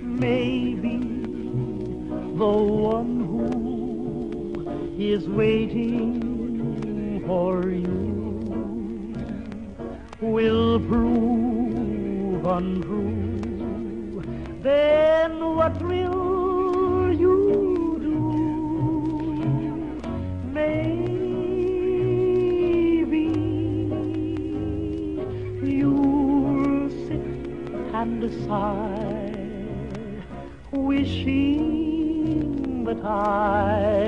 Maybe the one who is waiting for you will prove untrue. Then what will you'll sit and sigh, wishing that I